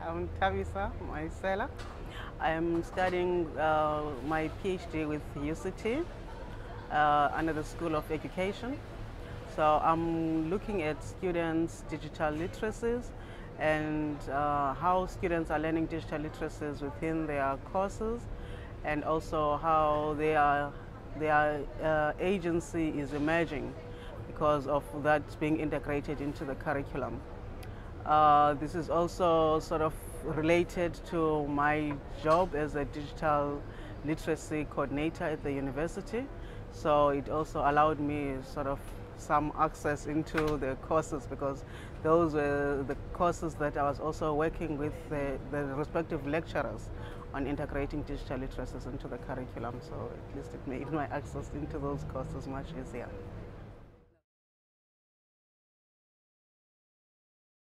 I'm Tabisa Mayisela. I'm studying uh, my PhD with UCT uh, under the School of Education. So I'm looking at students' digital literacies and uh, how students are learning digital literacies within their courses and also how their, their uh, agency is emerging because of that being integrated into the curriculum. Uh, this is also sort of related to my job as a digital literacy coordinator at the university. So it also allowed me sort of some access into the courses because those were the courses that I was also working with the, the respective lecturers on integrating digital literacies into the curriculum. So at least it made my access into those courses much easier.